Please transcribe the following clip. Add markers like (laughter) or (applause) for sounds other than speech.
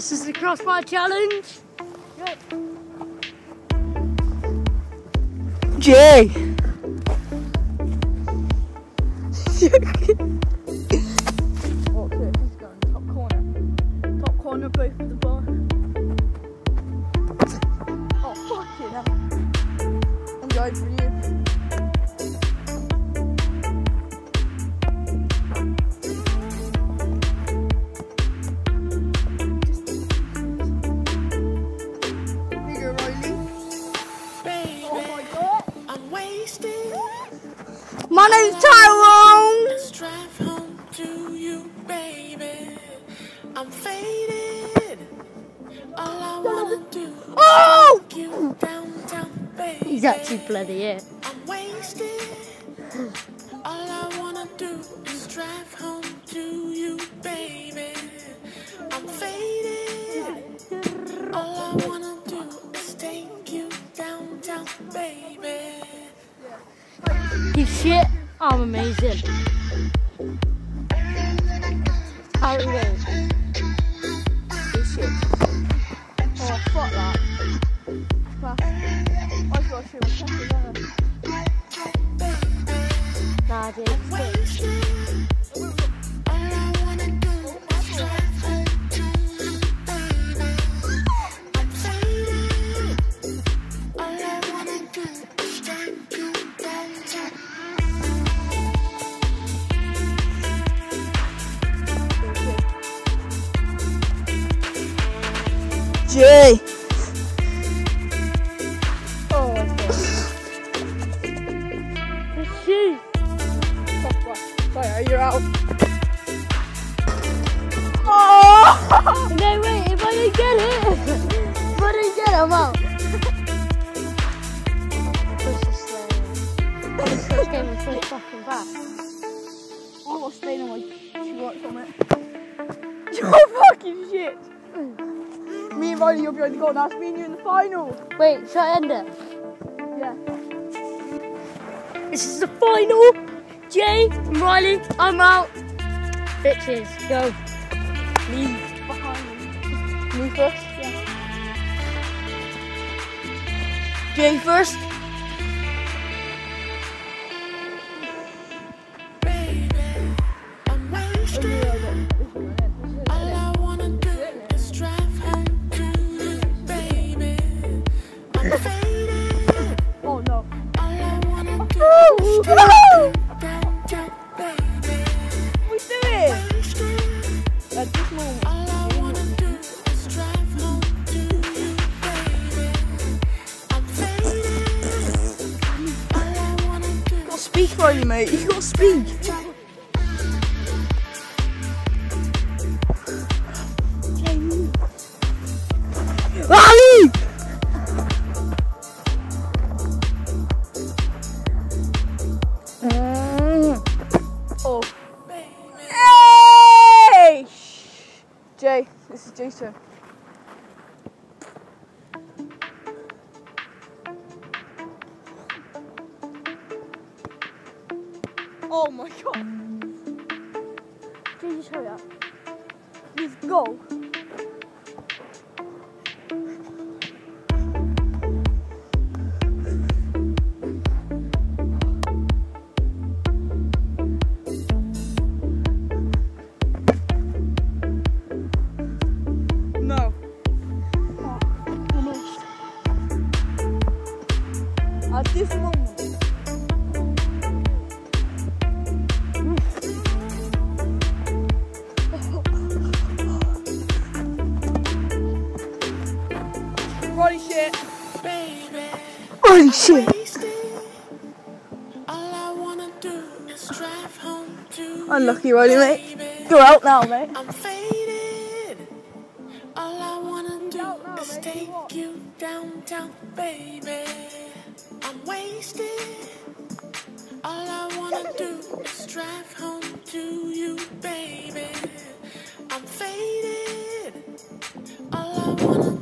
This is the crossbar challenge. Jay. (laughs) wasted. My name's Tyrone. Let's drive home to you, baby. I'm faded. All I wanna do Oh! is you downtown, baby. He's actually bloody it. I'm wasted. All I wanna do is drive home shit. I'm amazing. How it goes. You shit. Oh, fuck that. Pass. I've got to shoot my runner. Nah, Jay. Oh, okay. Fuck, fuck. Sorry, you're out. Oh! No, wait. If I don't get it, if I don't get it, I'm out. This game is so fucking fast. I a stain on my shorts from it. (laughs) You're fucking shit. (laughs) Me and Riley, you're behind the goal. It's me and you in the final. Wait, should I end it? Yeah. This is the final. Jay and Riley, I'm out. Bitches, go. Me behind me. Me first? Yeah. Jay first. (laughs) You gotta mate. You gotta speak. Ali! Oh. Hey! Jay, this is Jay's turn. Oh my god. Just hurry up. Let's go. No. Oh, almost. At this moment. Home to Unlucky, Riley, mate. Go out now, mate. I'm faded. All I wanna do Out now, is baby, take what? you downtown, baby. I'm wasted. All I wanna do is drive home to you, baby. I'm faded. All I wanna do is take